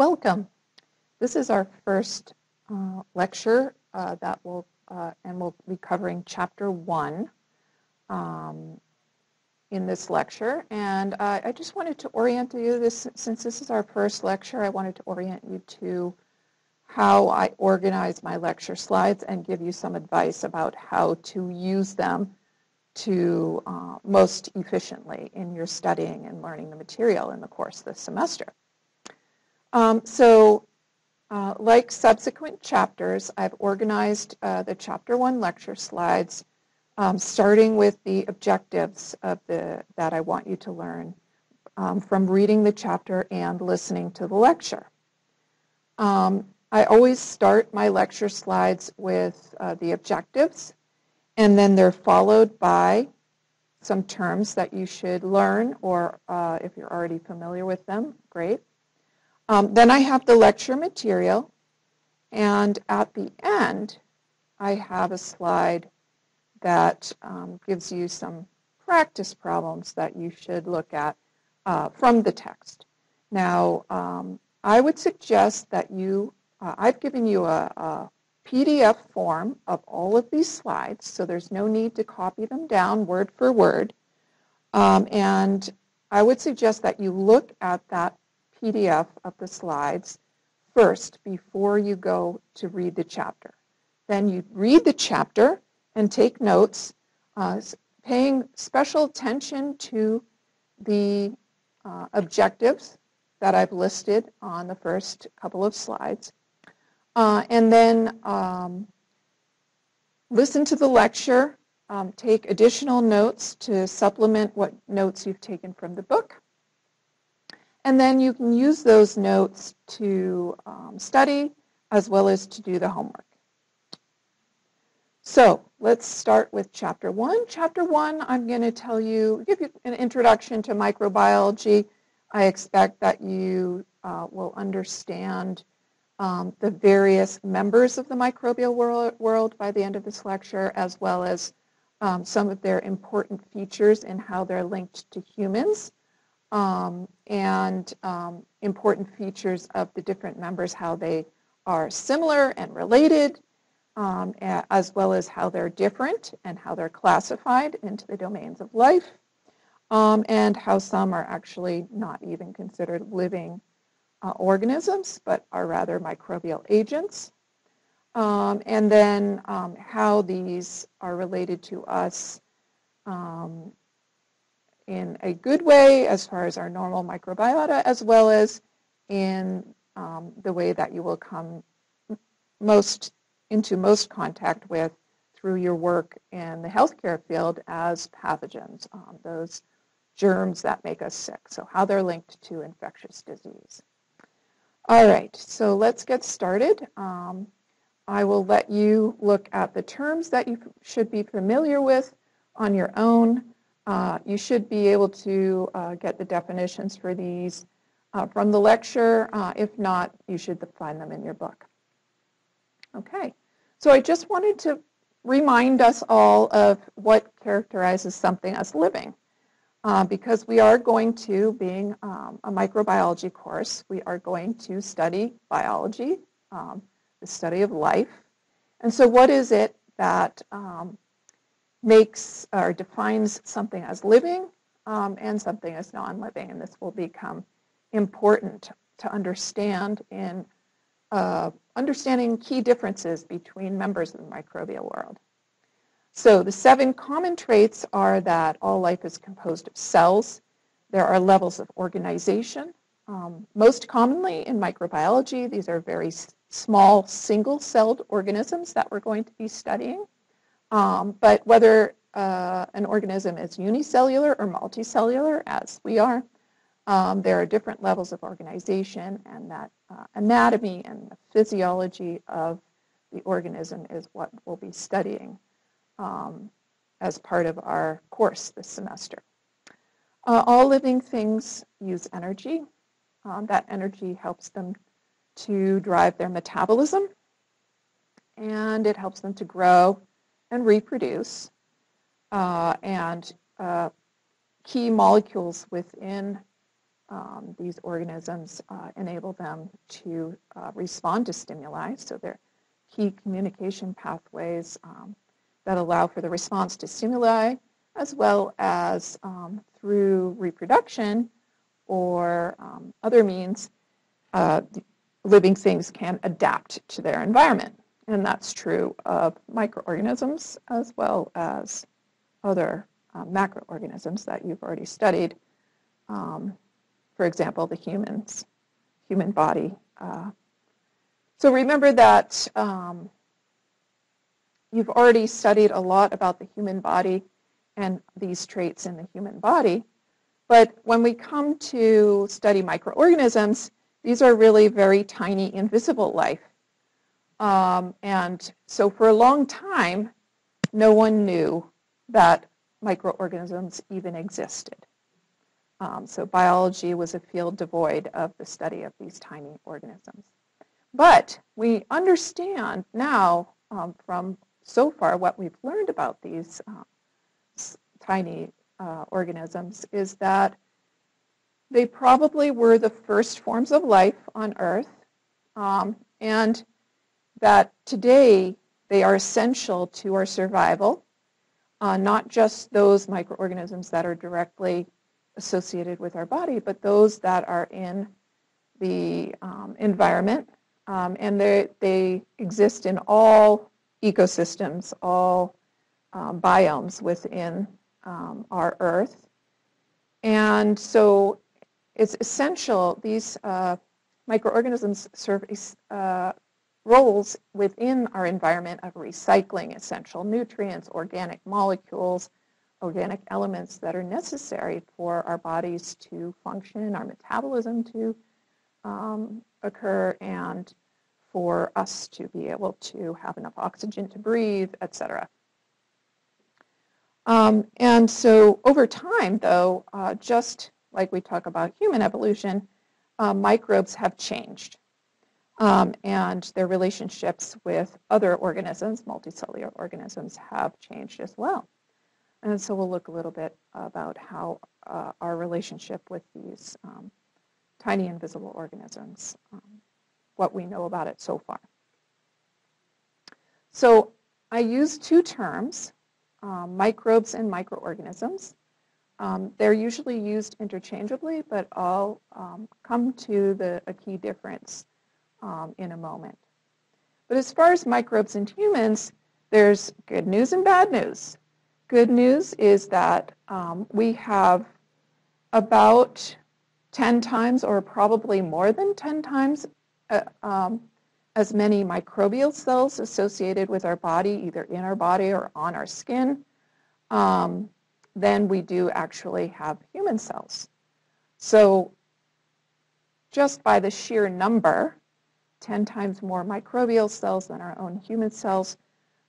Welcome. This is our first uh, lecture uh, that will, uh, and we'll be covering chapter one um, in this lecture. And uh, I just wanted to orient you this, since this is our first lecture, I wanted to orient you to how I organize my lecture slides and give you some advice about how to use them to uh, most efficiently in your studying and learning the material in the course this semester. Um, so uh, like subsequent chapters, I've organized uh, the chapter one lecture slides, um, starting with the objectives of the, that I want you to learn um, from reading the chapter and listening to the lecture. Um, I always start my lecture slides with uh, the objectives, and then they're followed by some terms that you should learn, or uh, if you're already familiar with them, great. Um, then I have the lecture material, and at the end, I have a slide that um, gives you some practice problems that you should look at uh, from the text. Now, um, I would suggest that you, uh, I've given you a, a, PDF form of all of these slides, so there's no need to copy them down word for word. Um, and I would suggest that you look at that PDF of the slides first before you go to read the chapter. Then you read the chapter and take notes, uh, paying special attention to the uh, objectives that I've listed on the first couple of slides. Uh, and then um, listen to the lecture, um, take additional notes to supplement what notes you've taken from the book. And then you can use those notes to um, study as well as to do the homework. So let's start with chapter one. Chapter one, I'm going to tell you, give you an introduction to microbiology. I expect that you uh, will understand um, the various members of the microbial world, world, by the end of this lecture, as well as um, some of their important features and how they're linked to humans um, and um, important features of the different members, how they are similar and related, um, as well as how they're different and how they're classified into the domains of life, um, and how some are actually not even considered living uh, organisms, but are rather microbial agents. Um, and then um, how these are related to us um, in a good way as far as our normal microbiota, as well as in um, the way that you will come most into most contact with through your work in the healthcare field as pathogens, um, those germs that make us sick, so how they're linked to infectious disease. All right, so let's get started. Um, I will let you look at the terms that you should be familiar with on your own. Uh, you should be able to uh, get the definitions for these uh, from the lecture. Uh, if not, you should find them in your book. Okay, so I just wanted to remind us all of what characterizes something as living. Uh, because we are going to, being um, a microbiology course, we are going to study biology, um, the study of life. And so what is it that um, makes or defines something as living um, and something as non-living, and this will become important to understand in uh, understanding key differences between members of the microbial world. So the seven common traits are that all life is composed of cells. There are levels of organization. Um, most commonly in microbiology, these are very small single-celled organisms that we're going to be studying. Um, but whether uh, an organism is unicellular or multicellular, as we are, um, there are different levels of organization, and that uh, anatomy and the physiology of the organism is what we'll be studying um, as part of our course this semester. Uh, all living things use energy. Um, that energy helps them to drive their metabolism, and it helps them to grow and reproduce. Uh, and uh, key molecules within um, these organisms uh, enable them to uh, respond to stimuli. So they're key communication pathways um, that allow for the response to stimuli, as well as um, through reproduction or um, other means, uh, living things can adapt to their environment. And that's true of microorganisms as well as other uh, macroorganisms that you've already studied. Um, for example, the humans, human body. Uh, so remember that um, you've already studied a lot about the human body and these traits in the human body. But when we come to study microorganisms, these are really very tiny, invisible life. Um, and so for a long time, no one knew that microorganisms even existed. Um, so biology was a field devoid of the study of these tiny organisms. But we understand now um, from so far what we've learned about these uh, tiny uh, organisms is that they probably were the first forms of life on Earth um, and that today they are essential to our survival, uh, not just those microorganisms that are directly associated with our body, but those that are in the um, environment. Um, and they, they exist in all ecosystems, all um, biomes within um, our Earth. And so it's essential, these uh, microorganisms serve uh, roles within our environment of recycling essential nutrients, organic molecules, organic elements that are necessary for our bodies to function, our metabolism to um, occur, and for us to be able to have enough oxygen to breathe, etc. Um, and so over time, though, uh, just like we talk about human evolution, uh, microbes have changed. Um, and their relationships with other organisms, multicellular organisms, have changed as well. And so we'll look a little bit about how uh, our relationship with these um, tiny invisible organisms, um, what we know about it so far. So I use two terms, um, microbes and microorganisms. Um, they're usually used interchangeably, but I'll um, come to the, a key difference um, in a moment. But as far as microbes and humans, there's good news and bad news. Good news is that um, we have about 10 times or probably more than 10 times uh, um, as many microbial cells associated with our body, either in our body or on our skin, um, than we do actually have human cells. So just by the sheer number, 10 times more microbial cells than our own human cells,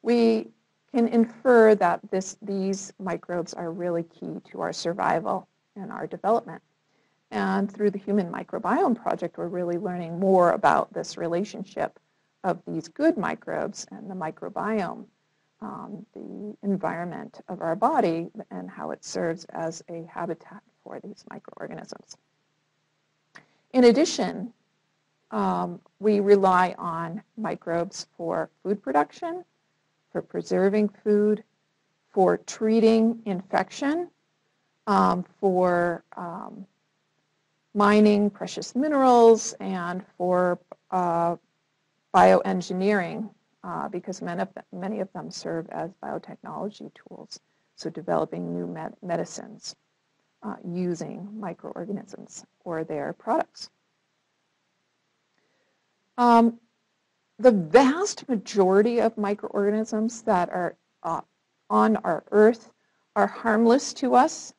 we can infer that this, these microbes are really key to our survival and our development. And through the Human Microbiome Project, we're really learning more about this relationship of these good microbes and the microbiome, um, the environment of our body, and how it serves as a habitat for these microorganisms. In addition, um, we rely on microbes for food production for preserving food, for treating infection, um, for um, mining precious minerals, and for uh, bioengineering, uh, because many of, them, many of them serve as biotechnology tools, so developing new med medicines uh, using microorganisms or their products. Um, the vast majority of microorganisms that are uh, on our earth are harmless to us.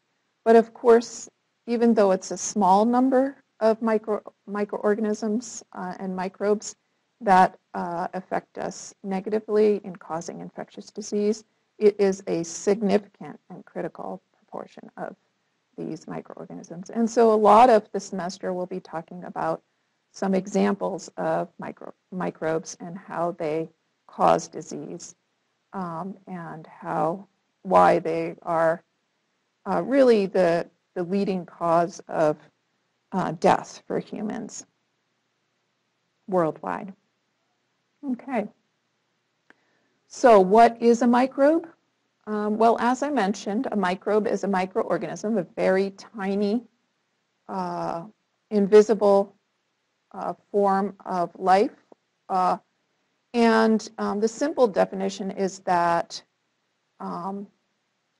But of course, even though it's a small number of micro, microorganisms uh, and microbes that uh, affect us negatively in causing infectious disease, it is a significant and critical proportion of these microorganisms. And so a lot of the semester we'll be talking about some examples of micro, microbes and how they cause disease um, and how why they are uh, really the, the leading cause of uh, death for humans worldwide. Okay. So what is a microbe? Um, well, as I mentioned, a microbe is a microorganism, a very tiny, uh, invisible form of life. Uh, and um, the simple definition is that um,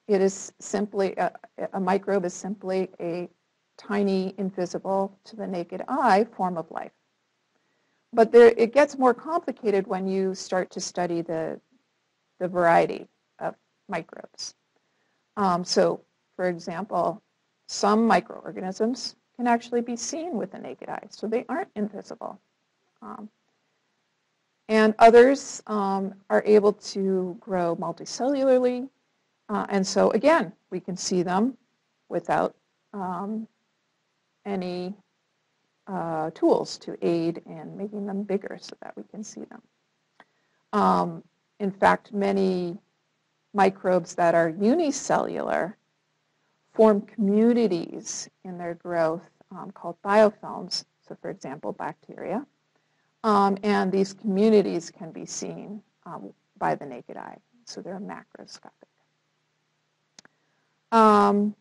it is simply, a, a microbe is simply a tiny, invisible to the naked eye form of life. But there, it gets more complicated when you start to study the, the variety of microbes. Um, so, for example, some microorganisms can actually be seen with the naked eye, so they aren't invisible. Um, and others um, are able to grow multicellularly, uh, and so again, we can see them without um, any uh, tools to aid in making them bigger so that we can see them. Um, in fact, many microbes that are unicellular form communities in their growth um, called biofilms. So for example, bacteria. Um, and these communities can be seen um, by the naked eye. So they're macroscopic. Um,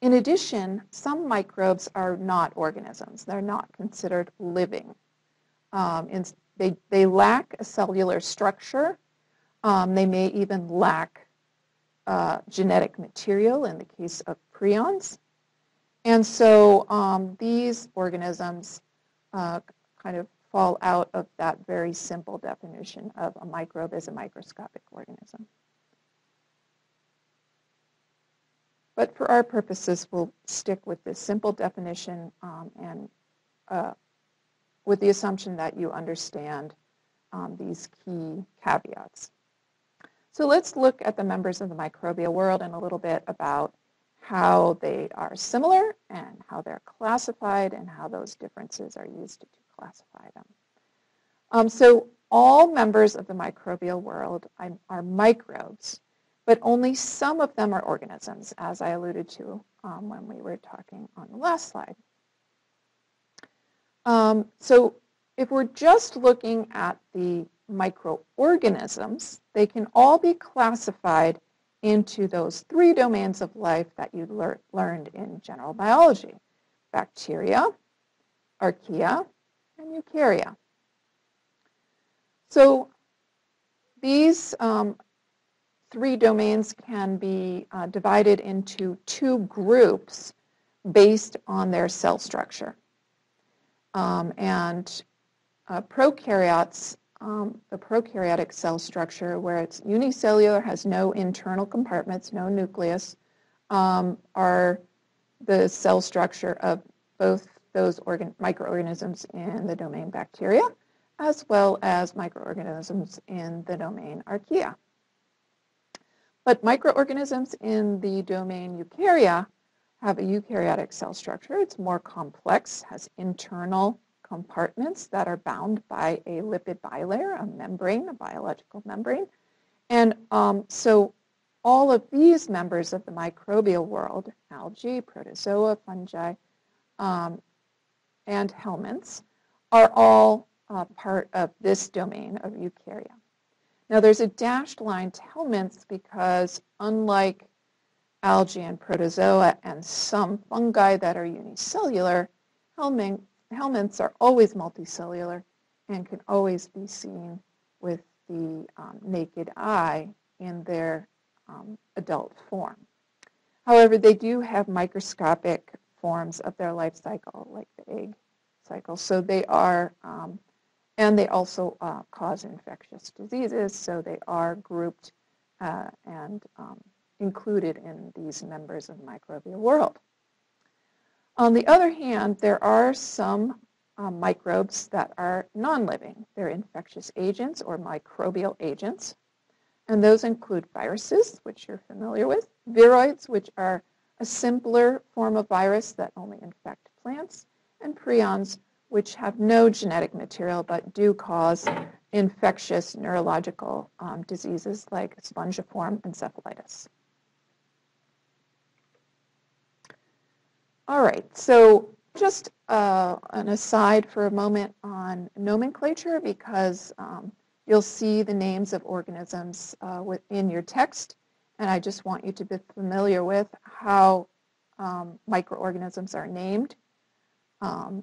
in addition, some microbes are not organisms. They're not considered living. Um, they, they lack a cellular structure. Um, they may even lack uh, genetic material in the case of prions. And so um, these organisms uh, kind of fall out of that very simple definition of a microbe as a microscopic organism. But for our purposes, we'll stick with this simple definition um, and uh, with the assumption that you understand um, these key caveats. So let's look at the members of the microbial world and a little bit about how they are similar and how they're classified and how those differences are used to classify them. Um, so all members of the microbial world are microbes but only some of them are organisms, as I alluded to um, when we were talking on the last slide. Um, so if we're just looking at the microorganisms, they can all be classified into those three domains of life that you lear learned in general biology, bacteria, archaea, and eukarya. So these um, three domains can be uh, divided into two groups based on their cell structure. Um, and uh, prokaryotes, um, the prokaryotic cell structure, where it's unicellular, has no internal compartments, no nucleus, um, are the cell structure of both those organ- microorganisms in the domain bacteria, as well as microorganisms in the domain archaea. But microorganisms in the domain eukarya have a eukaryotic cell structure. It's more complex, has internal compartments that are bound by a lipid bilayer, a membrane, a biological membrane. And um, so all of these members of the microbial world, algae, protozoa, fungi, um, and helminths, are all uh, part of this domain of eukarya. Now there's a dashed line to helminths because unlike algae and protozoa and some fungi that are unicellular, helminths are always multicellular and can always be seen with the um, naked eye in their um, adult form. However, they do have microscopic forms of their life cycle, like the egg cycle. So they are um, and they also uh, cause infectious diseases, so they are grouped uh, and um, included in these members of the microbial world. On the other hand, there are some um, microbes that are non-living. They're infectious agents or microbial agents. And those include viruses, which you're familiar with, viroids, which are a simpler form of virus that only infect plants, and prions, which have no genetic material but do cause infectious neurological um, diseases like spongiform encephalitis. All right, so just uh, an aside for a moment on nomenclature because um, you'll see the names of organisms uh, within your text, and I just want you to be familiar with how um, microorganisms are named. Um,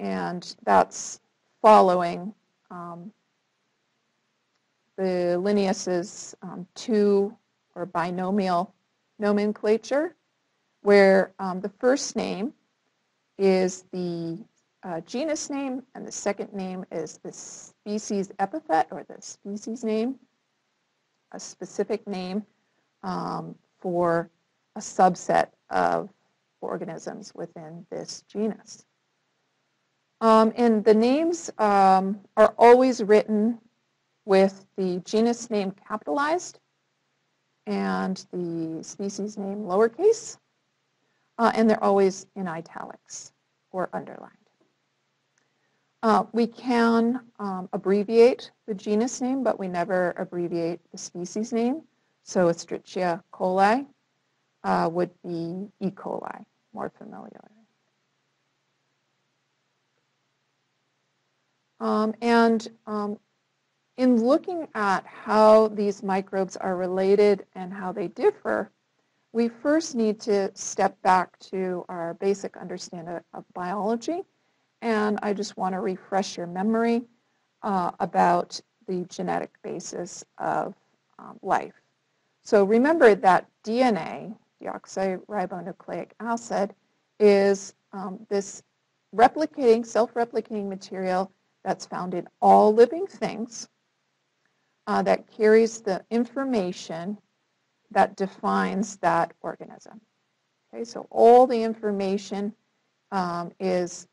and that's following um, the Linnaeus's um, two or binomial nomenclature, where um, the first name is the uh, genus name, and the second name is the species epithet or the species name, a specific name um, for a subset of organisms within this genus. Um, and the names um, are always written with the genus name capitalized and the species name lowercase, uh, and they're always in italics or underlined. Uh, we can um, abbreviate the genus name, but we never abbreviate the species name. So Escherichia coli uh, would be E. coli, more familiar. Um, and um, in looking at how these microbes are related and how they differ, we first need to step back to our basic understanding of biology. And I just want to refresh your memory uh, about the genetic basis of um, life. So remember that DNA, deoxyribonucleic acid, is um, this replicating, self-replicating material that's found in all living things uh, that carries the information that defines that organism. Okay, so all the information um, is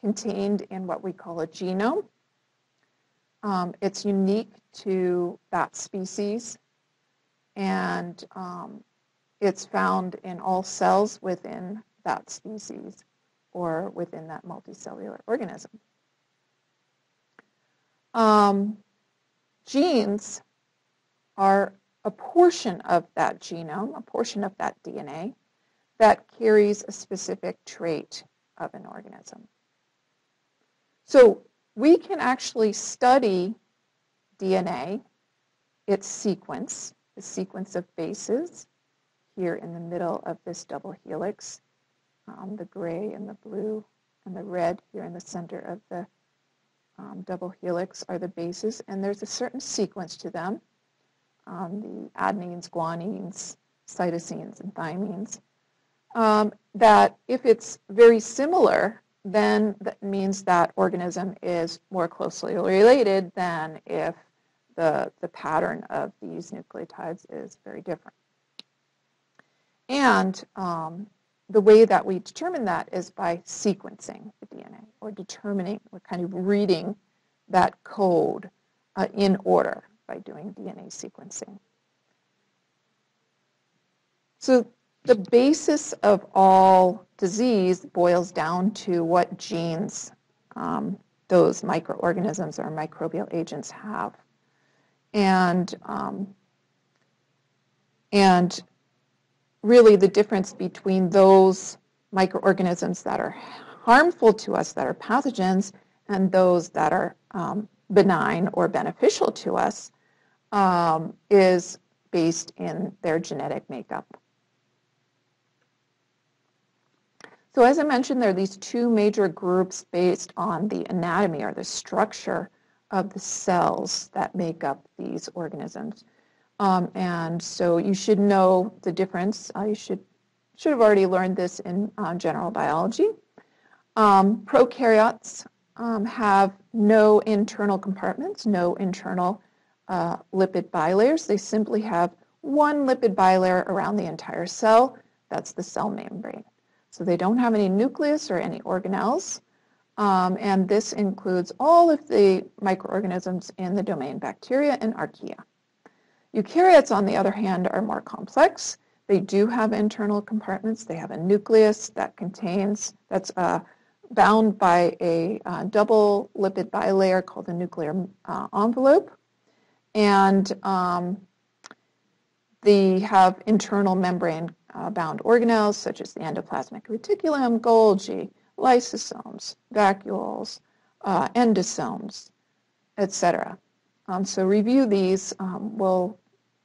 contained in what we call a genome. Um, it's unique to that species and um, it's found in all cells within that species or within that multicellular organism. Um, genes are a portion of that genome, a portion of that DNA that carries a specific trait of an organism. So we can actually study DNA, its sequence, the sequence of bases here in the middle of this double helix, um, the gray and the blue and the red here in the center of the um, double helix are the bases, and there's a certain sequence to them. Um, the adenines, guanines, cytosines, and thymines. Um, that if it's very similar, then that means that organism is more closely related than if the, the pattern of these nucleotides is very different. And um, the way that we determine that is by sequencing the DNA or determining, or kind of reading that code uh, in order by doing DNA sequencing. So the basis of all disease boils down to what genes um, those microorganisms or microbial agents have. And, um, and really the difference between those microorganisms that are harmful to us, that are pathogens, and those that are um, benign or beneficial to us um, is based in their genetic makeup. So as I mentioned, there are these two major groups based on the anatomy or the structure of the cells that make up these organisms. Um, and so you should know the difference. Uh, you should, should have already learned this in uh, general biology. Um, prokaryotes um, have no internal compartments, no internal uh, lipid bilayers. They simply have one lipid bilayer around the entire cell. That's the cell membrane. So they don't have any nucleus or any organelles. Um, and this includes all of the microorganisms in the domain bacteria and archaea. Eukaryotes, on the other hand, are more complex. They do have internal compartments. They have a nucleus that contains, that's uh, bound by a uh, double lipid bilayer called the nuclear uh, envelope. And um, they have internal membrane uh, bound organelles such as the endoplasmic reticulum, Golgi, lysosomes, vacuoles, uh, endosomes, etc. Um, so review these. Um, we'll,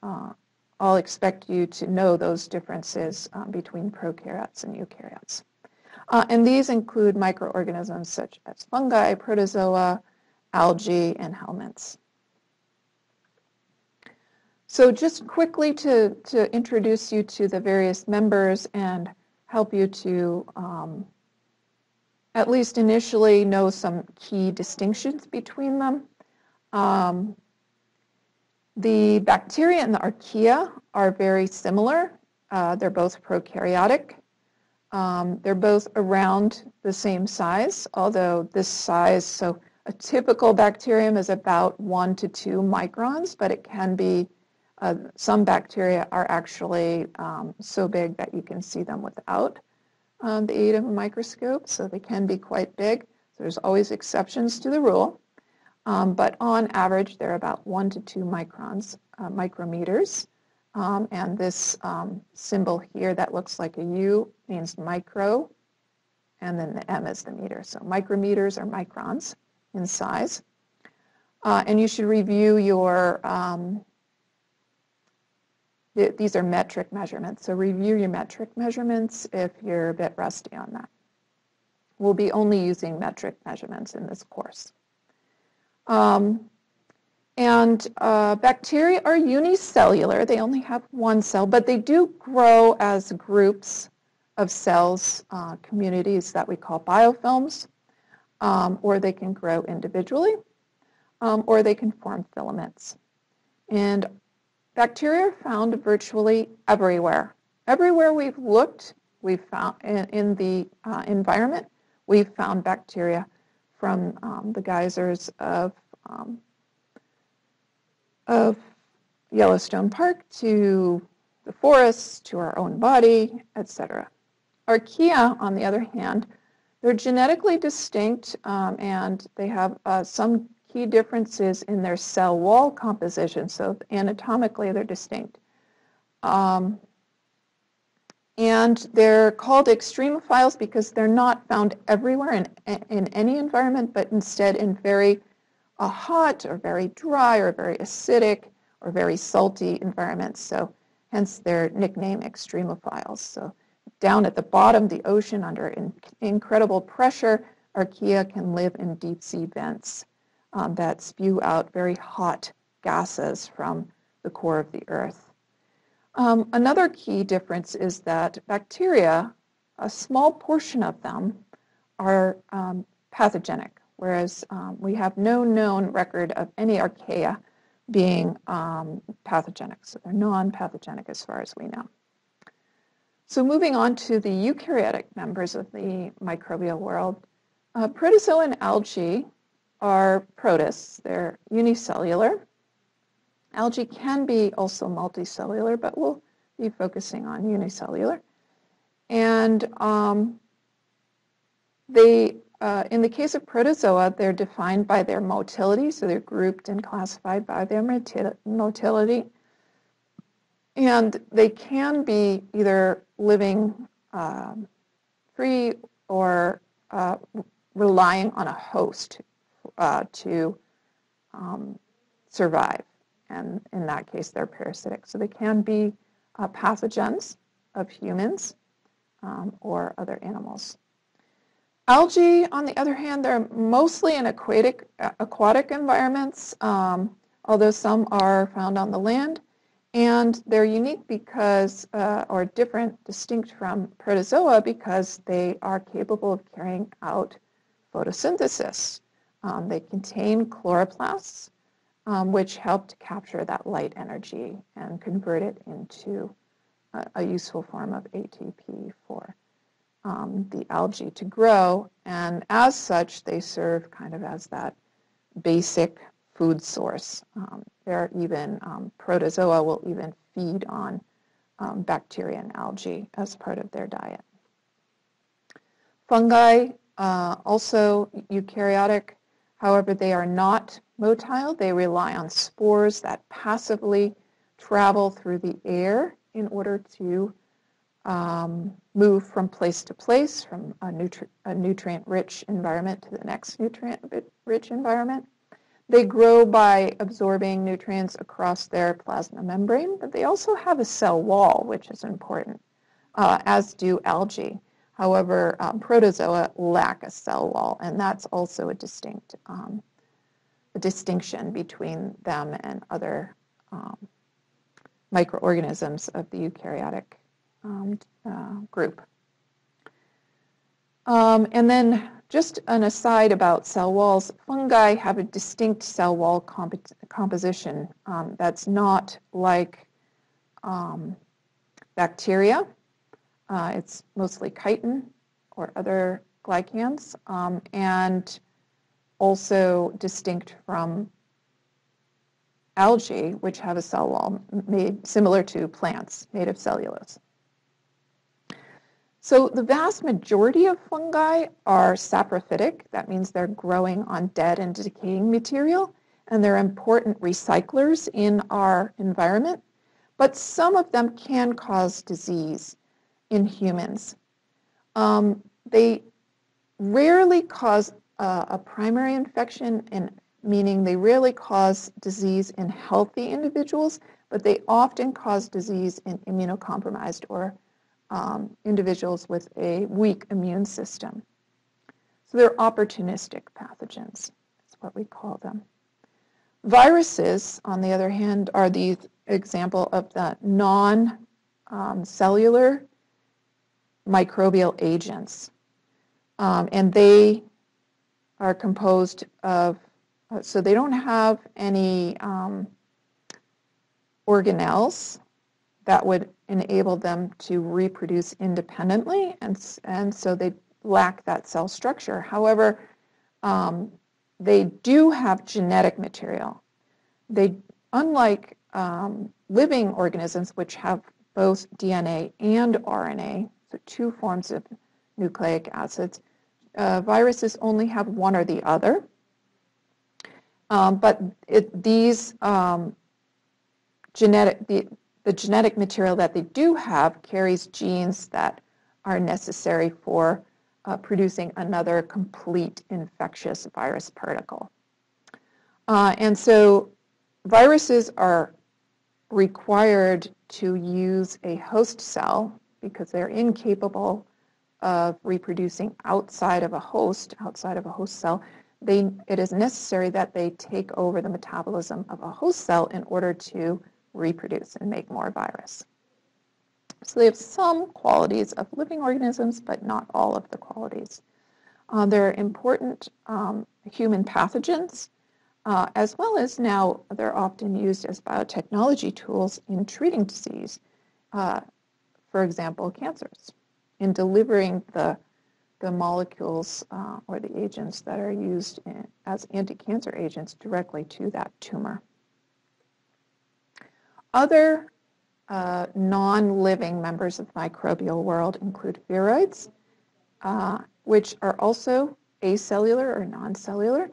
uh, I'll expect you to know those differences um, between prokaryotes and eukaryotes. Uh, and these include microorganisms such as fungi, protozoa, algae, and helminths. So just quickly to, to introduce you to the various members and help you to um, at least initially know some key distinctions between them. Um, the bacteria and the archaea are very similar. Uh, they're both prokaryotic. Um, they're both around the same size, although this size, so a typical bacterium is about one to two microns, but it can be, uh, some bacteria are actually um, so big that you can see them without um, the aid of a microscope, so they can be quite big. There's always exceptions to the rule. Um, but on average, they're about one to two microns, uh, micrometers. Um, and this um, symbol here that looks like a U means micro, and then the M is the meter. So micrometers are microns in size. Uh, and you should review your, um, th these are metric measurements. So review your metric measurements if you're a bit rusty on that. We'll be only using metric measurements in this course. Um, and uh, bacteria are unicellular. They only have one cell, but they do grow as groups of cells, uh, communities that we call biofilms, um, or they can grow individually, um, or they can form filaments. And bacteria are found virtually everywhere. Everywhere we've looked, we've found in, in the uh, environment, we've found bacteria from um, the geysers of um, of Yellowstone Park to the forests to our own body, etc. Archaea, on the other hand, they're genetically distinct um, and they have uh, some key differences in their cell wall composition, so anatomically they're distinct. Um, and they're called extremophiles because they're not found everywhere in, in any environment, but instead in very uh, hot or very dry or very acidic or very salty environments. So hence their nickname extremophiles. So down at the bottom of the ocean under in, incredible pressure, archaea can live in deep sea vents um, that spew out very hot gases from the core of the earth. Um, another key difference is that bacteria, a small portion of them, are um, pathogenic, whereas um, we have no known record of any archaea being um, pathogenic. So they're non-pathogenic as far as we know. So moving on to the eukaryotic members of the microbial world, uh, protozoa and algae are protists. They're unicellular. Algae can be also multicellular, but we'll be focusing on unicellular. And um, they, uh, in the case of protozoa, they're defined by their motility, so they're grouped and classified by their motility. And they can be either living uh, free or uh, relying on a host uh, to um, survive and in that case, they're parasitic. So they can be uh, pathogens of humans um, or other animals. Algae, on the other hand, they're mostly in aquatic, uh, aquatic environments, um, although some are found on the land. And they're unique because, uh, or different, distinct from protozoa because they are capable of carrying out photosynthesis. Um, they contain chloroplasts, um, which help to capture that light energy and convert it into a, a useful form of ATP for um, the algae to grow. And as such, they serve kind of as that basic food source. Um, there are even um, protozoa will even feed on um, bacteria and algae as part of their diet. Fungi, uh, also eukaryotic, however, they are not motile. They rely on spores that passively travel through the air in order to um, move from place to place, from a, nutri a nutrient-rich environment to the next nutrient-rich environment. They grow by absorbing nutrients across their plasma membrane, but they also have a cell wall, which is important, uh, as do algae. However, um, protozoa lack a cell wall, and that's also a distinct um, a distinction between them and other um, microorganisms of the eukaryotic um, uh, group. Um, and then just an aside about cell walls, fungi have a distinct cell wall comp composition um, that's not like bacteria. Uh, it's mostly chitin or other glycans um, and also distinct from algae, which have a cell wall made similar to plants made of cellulose. So the vast majority of fungi are saprophytic. That means they're growing on dead and decaying material, and they're important recyclers in our environment. But some of them can cause disease in humans. Um, they rarely cause a primary infection, and meaning they rarely cause disease in healthy individuals, but they often cause disease in immunocompromised or um, individuals with a weak immune system. So they're opportunistic pathogens. That's what we call them. Viruses, on the other hand, are the example of the non-cellular um, microbial agents. Um, and they are composed of, so they don't have any um, organelles that would enable them to reproduce independently, and, and so they lack that cell structure. However, um, they do have genetic material. They, unlike um, living organisms, which have both DNA and RNA, so two forms of nucleic acids, uh, viruses only have one or the other. Um, but it, these um, genetic, the, the genetic material that they do have carries genes that are necessary for uh, producing another complete infectious virus particle. Uh, and so viruses are required to use a host cell because they're incapable of reproducing outside of a host, outside of a host cell. They, it is necessary that they take over the metabolism of a host cell in order to reproduce and make more virus. So they have some qualities of living organisms, but not all of the qualities. Uh, they're important um, human pathogens, uh, as well as now they're often used as biotechnology tools in treating disease, uh, for example, cancers, in delivering the, the molecules uh, or the agents that are used in, as anti-cancer agents directly to that tumor. Other uh, non-living members of the microbial world include viroids, uh, which are also acellular or non-cellular.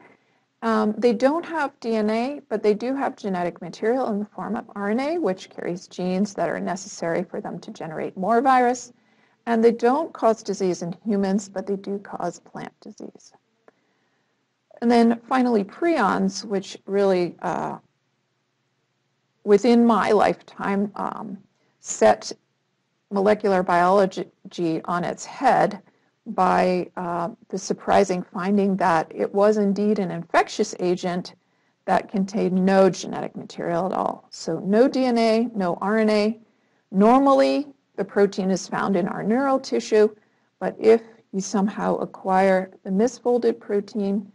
Um, they don't have DNA, but they do have genetic material in the form of RNA, which carries genes that are necessary for them to generate more virus. And they don't cause disease in humans, but they do cause plant disease. And then finally, prions, which really uh, within my lifetime, um, set molecular biology on its head by uh, the surprising finding that it was indeed an infectious agent that contained no genetic material at all. So no DNA, no RNA. Normally, the protein is found in our neural tissue, but if you somehow acquire the misfolded protein,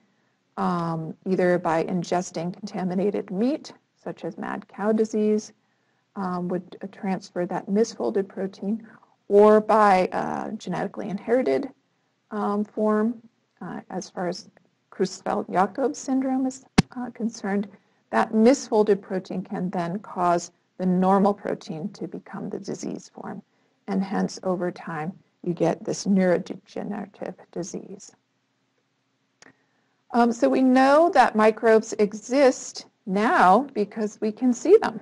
um, either by ingesting contaminated meat such as mad cow disease, um, would uh, transfer that misfolded protein, or by uh, genetically inherited um, form, uh, as far as Creutzfeldt-Jakob syndrome is uh, concerned, that misfolded protein can then cause the normal protein to become the disease form. And hence, over time, you get this neurodegenerative disease. Um, so we know that microbes exist now because we can see them.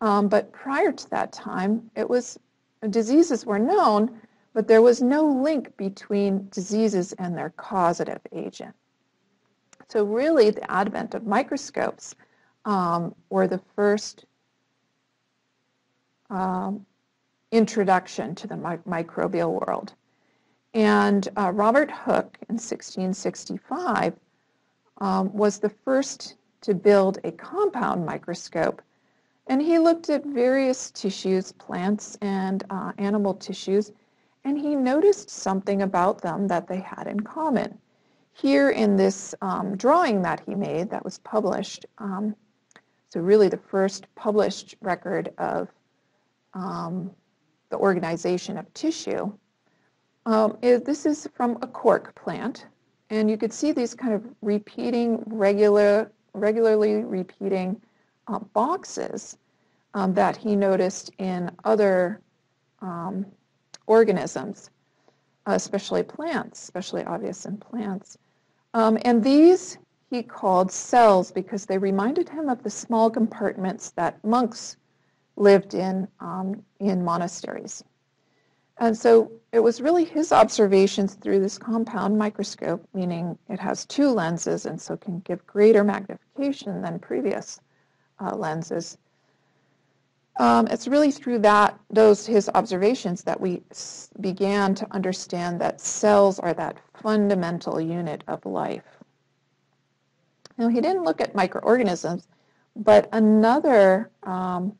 Um, but prior to that time, it was diseases were known, but there was no link between diseases and their causative agent. So really, the advent of microscopes um, were the first um, introduction to the mi microbial world. And uh, Robert Hooke in 1665 um, was the first to build a compound microscope. And he looked at various tissues, plants and uh, animal tissues, and he noticed something about them that they had in common. Here in this um, drawing that he made that was published, um, so really the first published record of um, the organization of tissue, um, is, this is from a cork plant. And you could see these kind of repeating, regular, regularly repeating uh, boxes um, that he noticed in other um, organisms, especially plants, especially obvious in plants. Um, and these he called cells because they reminded him of the small compartments that monks lived in um, in monasteries. And so it was really his observations through this compound microscope, meaning it has two lenses and so can give greater magnification than previous uh, lenses. Um, it's really through that, those his observations that we began to understand that cells are that fundamental unit of life. Now, he didn't look at microorganisms, but another um,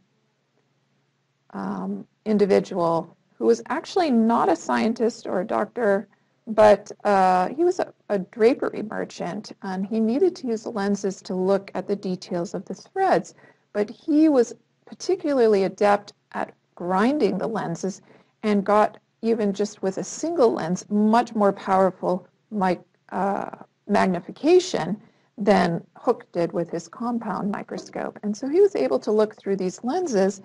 um, individual who was actually not a scientist or a doctor, but uh, he was a, a, drapery merchant, and he needed to use lenses to look at the details of the threads. But he was particularly adept at grinding the lenses and got, even just with a single lens, much more powerful mic, uh, magnification than Hooke did with his compound microscope. And so he was able to look through these lenses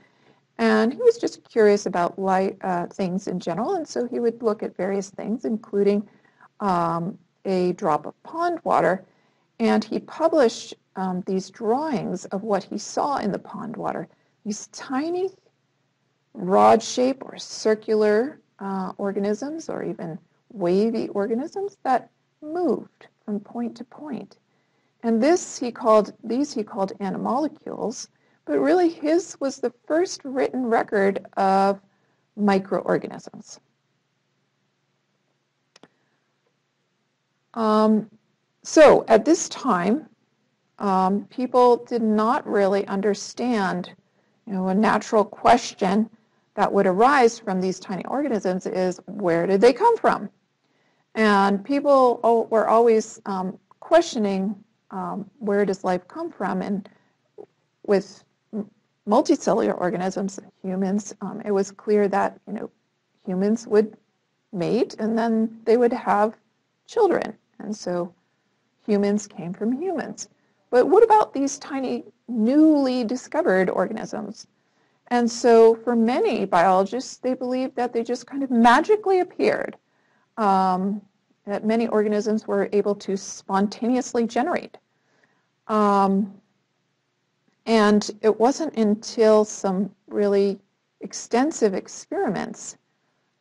and he was just curious about light uh, things in general, and so he would look at various things, including um, a drop of pond water. And he published um, these drawings of what he saw in the pond water. These tiny rod shape or circular uh, organisms, or even wavy organisms that moved from point to point. And this he called these he called animalcules but really his was the first written record of microorganisms. Um, so at this time, um, people did not really understand, you know, a natural question that would arise from these tiny organisms is where did they come from? And people were always um, questioning um, where does life come from? And with multicellular organisms, humans, um, it was clear that you know humans would mate and then they would have children, and so humans came from humans. But what about these tiny, newly discovered organisms? And so, for many biologists, they believe that they just kind of magically appeared. Um, that many organisms were able to spontaneously generate. Um, and it wasn't until some really extensive experiments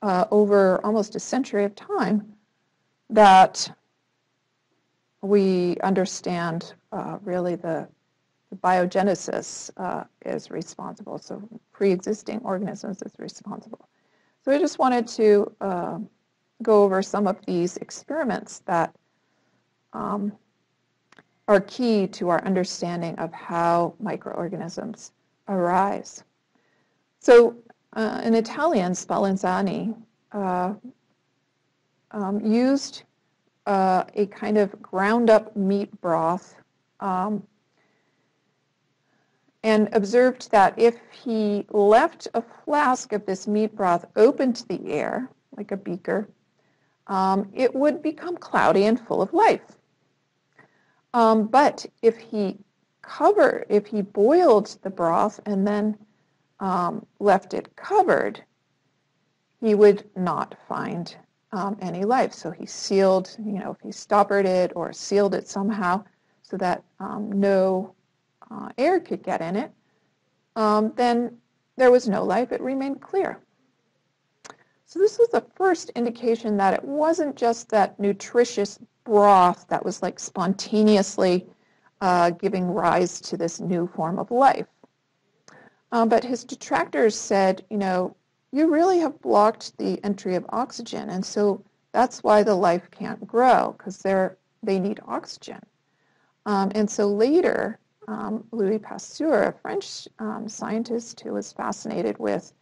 uh, over almost a century of time that we understand uh, really the, the biogenesis uh, is responsible. So pre-existing organisms is responsible. So I just wanted to uh, go over some of these experiments that um, are key to our understanding of how microorganisms arise. So uh, an Italian, Spallanzani, uh, um, used uh, a kind of ground up meat broth um, and observed that if he left a flask of this meat broth open to the air, like a beaker, um, it would become cloudy and full of life. Um, but if he covered, if he boiled the broth and then um, left it covered, he would not find um, any life. So he sealed, you know, if he stoppered it or sealed it somehow so that um, no uh, air could get in it, um, then there was no life. It remained clear. So this was the first indication that it wasn't just that nutritious broth that was like spontaneously uh, giving rise to this new form of life. Um, but his detractors said, you know, you really have blocked the entry of oxygen, and so that's why the life can't grow because they're they need oxygen. Um, and so later, um, Louis Pasteur, a French um, scientist who was fascinated with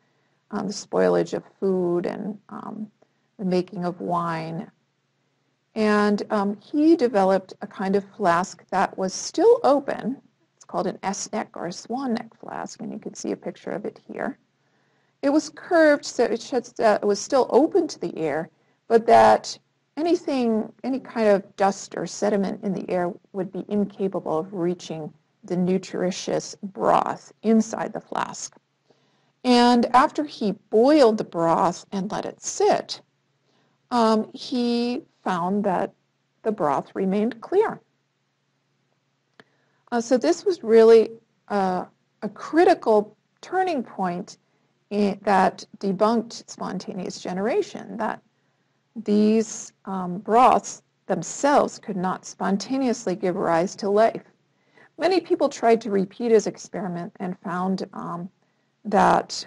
um, the spoilage of food and um, the making of wine, and um, he developed a kind of flask that was still open. It's called an S-neck or a swan neck flask, and you can see a picture of it here. It was curved so it, should, uh, it was still open to the air, but that anything, any kind of dust or sediment in the air would be incapable of reaching the nutritious broth inside the flask. And after he boiled the broth and let it sit, um, he found that the broth remained clear. Uh, so this was really uh, a critical turning point in, that debunked spontaneous generation, that these um, broths themselves could not spontaneously give rise to life. Many people tried to repeat his experiment and found um, that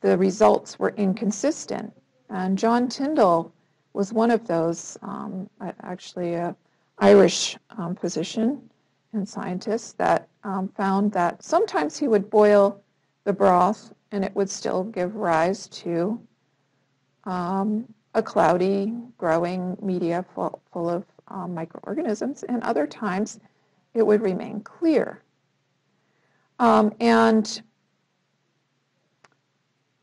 the results were inconsistent. And John Tyndall was one of those, um, actually an Irish um, physician and scientist that um, found that sometimes he would boil the broth and it would still give rise to um, a cloudy, growing media full, full of um, microorganisms, and other times it would remain clear. Um, and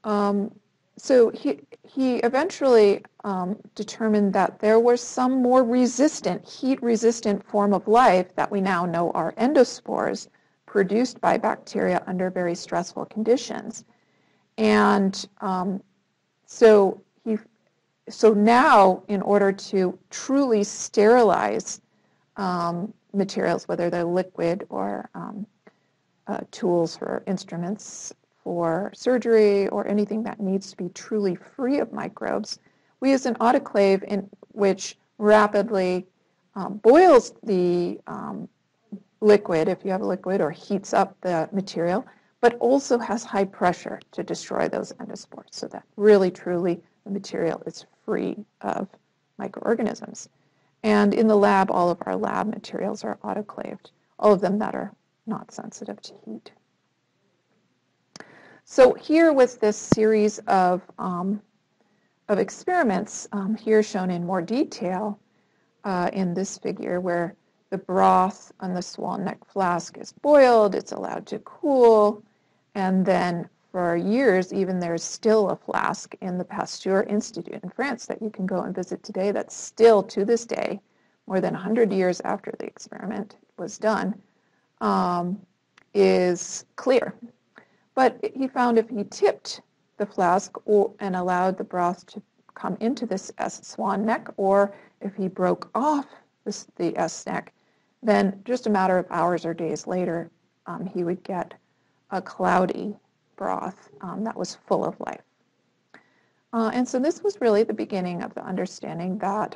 um, so he, he eventually um, determined that there was some more resistant, heat-resistant form of life that we now know are endospores produced by bacteria under very stressful conditions. And um, so so now, in order to truly sterilize um, materials, whether they're liquid or um, uh, tools or instruments for surgery or anything that needs to be truly free of microbes, we use an autoclave in which rapidly um, boils the um, liquid, if you have a liquid, or heats up the material, but also has high pressure to destroy those endospores. So that really truly the material is free of microorganisms. And in the lab, all of our lab materials are autoclaved, all of them that are not sensitive to heat. So here with this series of, um, of experiments, um, here shown in more detail uh, in this figure where the broth on the swan neck flask is boiled, it's allowed to cool, and then for years, even there's still a flask in the Pasteur Institute in France that you can go and visit today that's still to this day, more than 100 years after the experiment was done, um, is clear. But he found if he tipped the flask or, and allowed the broth to come into this S swan neck, or if he broke off this, the S neck, then just a matter of hours or days later, um, he would get a cloudy broth um, that was full of life. Uh, and so this was really the beginning of the understanding that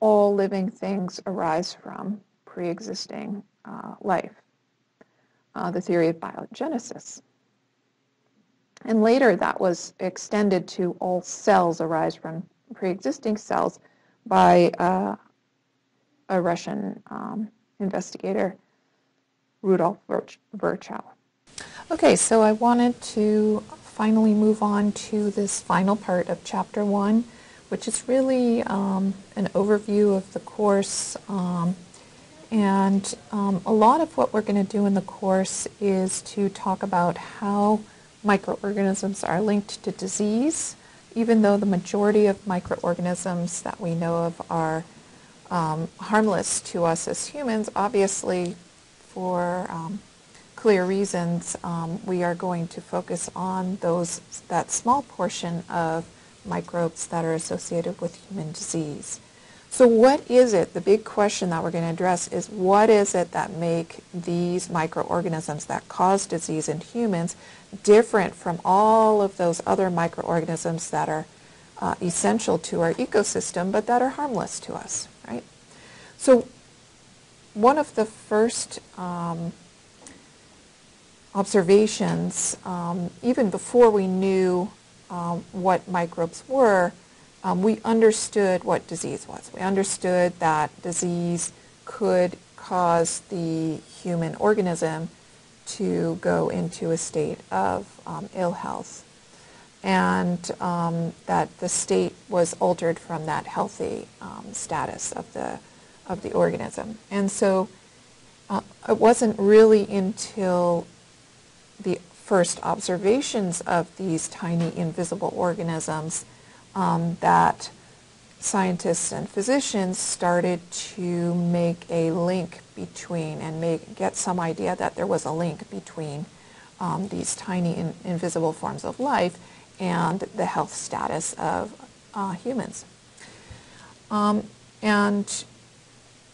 all living things arise from pre-existing uh, life, uh, the theory of biogenesis. And later that was extended to all cells arise from pre-existing cells by uh, a Russian um, investigator, Rudolf Virchow. Okay, so I wanted to finally move on to this final part of Chapter 1, which is really um, an overview of the course. Um, and um, a lot of what we're going to do in the course is to talk about how microorganisms are linked to disease, even though the majority of microorganisms that we know of are um, harmless to us as humans, obviously for um, clear reasons, um, we are going to focus on those that small portion of microbes that are associated with human disease. So what is it, the big question that we're going to address is what is it that make these microorganisms that cause disease in humans different from all of those other microorganisms that are uh, essential to our ecosystem, but that are harmless to us, right? So one of the first um, observations, um, even before we knew um, what microbes were, um, we understood what disease was. We understood that disease could cause the human organism to go into a state of um, ill health and um, that the state was altered from that healthy um, status of the, of the organism. And so uh, it wasn't really until the first observations of these tiny invisible organisms um, that scientists and physicians started to make a link between and make get some idea that there was a link between um, these tiny in, invisible forms of life and the health status of uh, humans. Um, and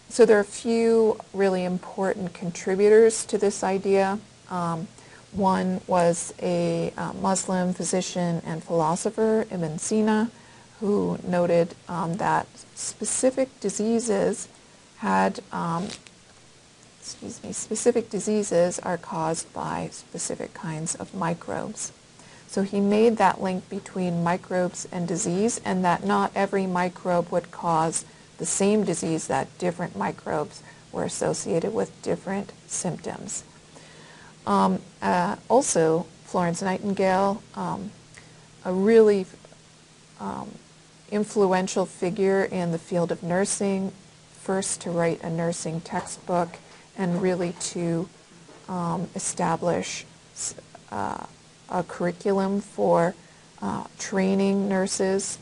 so there are a few really important contributors to this idea. Um, one was a uh, Muslim physician and philosopher, Ibn Sina, who noted um, that specific diseases had, um, excuse me, specific diseases are caused by specific kinds of microbes. So he made that link between microbes and disease and that not every microbe would cause the same disease, that different microbes were associated with different symptoms. Um, uh, also, Florence Nightingale, um, a really um, influential figure in the field of nursing, first to write a nursing textbook and really to um, establish uh, a curriculum for uh, training nurses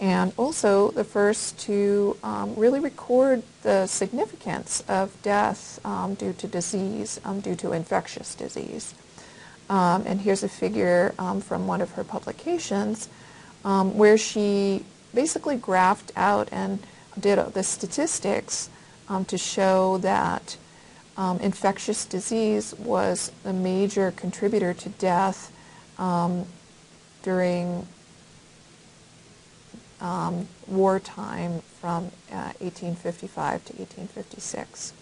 and also the first to um, really record the significance of death um, due to disease, um, due to infectious disease. Um, and here's a figure um, from one of her publications um, where she basically graphed out and did the statistics to show that infectious disease was a major contributor to death during um, wartime from uh, 1855 to 1856.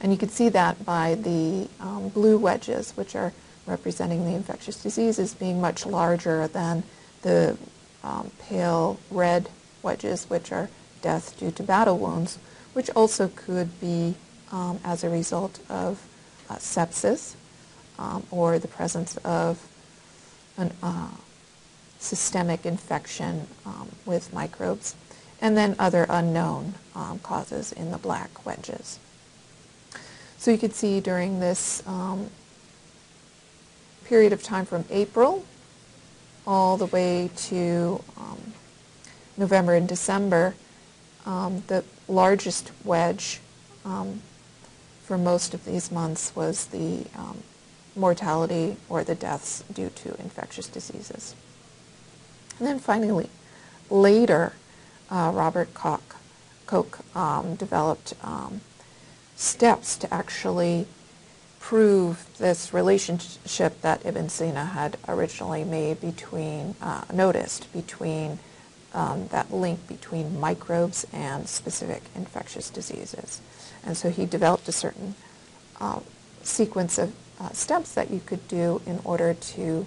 And you can see that by the um, blue wedges, which are representing the infectious diseases, being much larger than the um, pale red wedges, which are death due to battle wounds, which also could be um, as a result of uh, sepsis um, or the presence of an, uh, systemic infection um, with microbes, and then other unknown um, causes in the black wedges. So you can see during this um, period of time from April all the way to um, November and December, um, the largest wedge um, for most of these months was the mortality or the deaths due to infectious diseases. And then finally, later, uh, Robert Koch, Koch um, developed um, steps to actually prove this relationship that Ibn Sina had originally made between, uh, noticed between um, that link between microbes and specific infectious diseases. And so he developed a certain uh, sequence of uh, steps that you could do in order to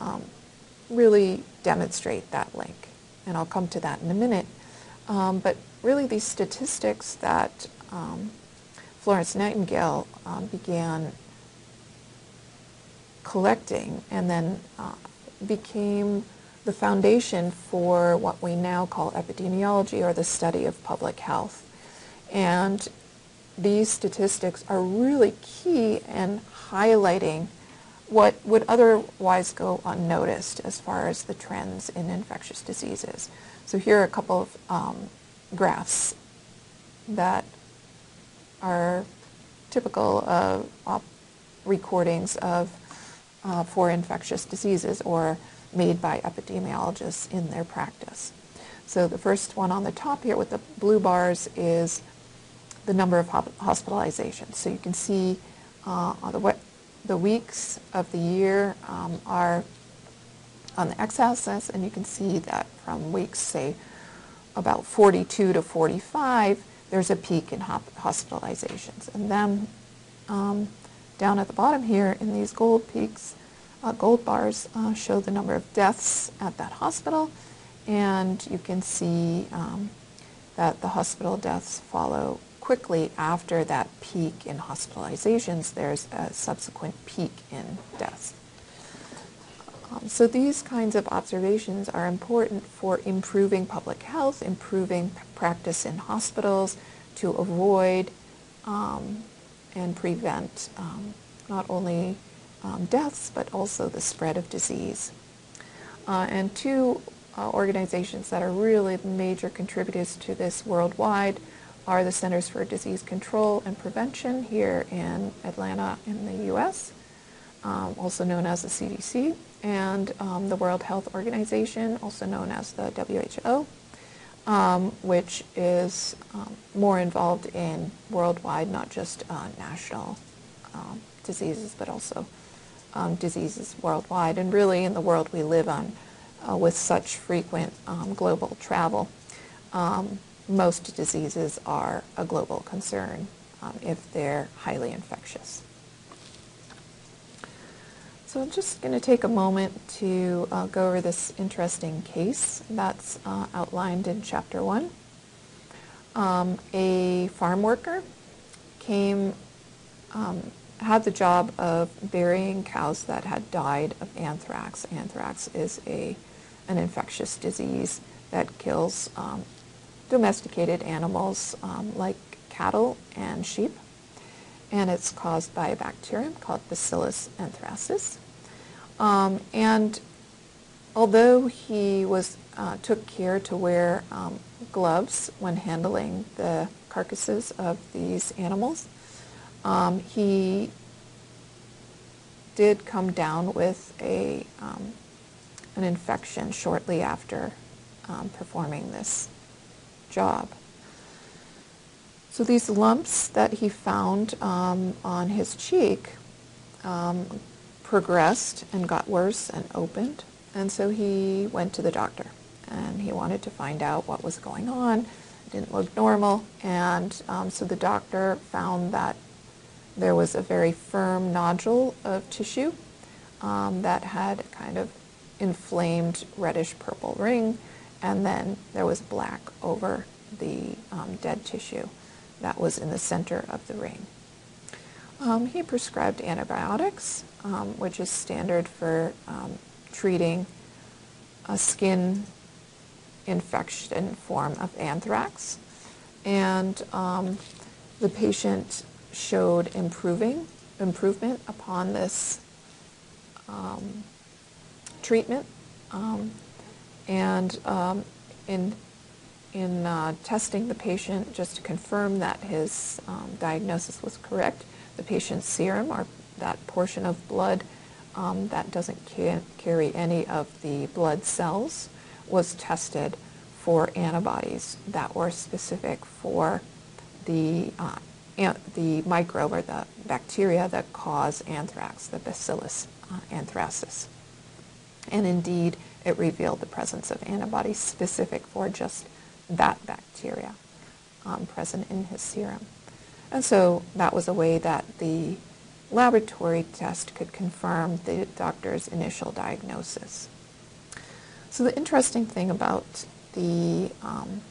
um, really demonstrate that link. And I'll come to that in a minute. Um, but really these statistics that um, Florence Nightingale um, began collecting and then uh, became the foundation for what we now call epidemiology or the study of public health. And these statistics are really key in highlighting what would otherwise go unnoticed as far as the trends in infectious diseases. So here are a couple of um, graphs that are typical of recordings of uh, for infectious diseases or made by epidemiologists in their practice. So the first one on the top here with the blue bars is the number of hospitalizations. So you can see uh, on the the weeks of the year um, are on the x-axis, and you can see that from weeks, say, about 42 to 45, there's a peak in hospitalizations. And then um, down at the bottom here in these gold peaks, uh, gold bars uh, show the number of deaths at that hospital. And you can see um, that the hospital deaths follow quickly after that peak in hospitalizations. There's a subsequent peak in deaths. Um, so these kinds of observations are important for improving public health, improving practice in hospitals to avoid um, and prevent um, not only um, deaths but also the spread of disease. Uh, and two uh, organizations that are really major contributors to this worldwide are the Centers for Disease Control and Prevention here in Atlanta in the U.S., um, also known as the CDC, and um, the World Health Organization, also known as the WHO, um, which is um, more involved in worldwide, not just uh, national um, diseases, but also um, diseases worldwide. And really, in the world we live on, uh, with such frequent um, global travel, most diseases are a global concern if they're highly infectious. So I'm just going to take a moment to uh, go over this interesting case that's uh, outlined in Chapter 1. Um, a farm worker came, um, had the job of burying cows that had died of anthrax. Anthrax is a, an infectious disease that kills um, domesticated animals um, like cattle and sheep and it's caused by a bacterium called Bacillus anthracis. Um, and although he was uh, took care to wear um, gloves when handling the carcasses of these animals, um, he did come down with a um, an infection shortly after um, performing this job. So these lumps that he found um, on his cheek um, progressed and got worse and opened. And so he went to the doctor and he wanted to find out what was going on. It didn't look normal. And um, so the doctor found that there was a very firm nodule of tissue um, that had kind of inflamed reddish purple ring. And then there was black over the um, dead tissue that was in the center of the ring. Um, he prescribed antibiotics, um, which is standard for um, treating a skin infection form of anthrax. And um, the patient showed improving improvement upon this treatment. Um, and in in uh, testing the patient just to confirm that his um, diagnosis was correct. The patient's serum, or that portion of blood um, that doesn't ca carry any of the blood cells, was tested for antibodies that were specific for the, uh, the microbe or the bacteria that cause anthrax, the Bacillus uh, anthracis. And indeed, it revealed the presence of antibodies specific for just that bacteria um, present in his serum. And so that was a way that the laboratory test could confirm the doctor's initial diagnosis. So the interesting thing about the um,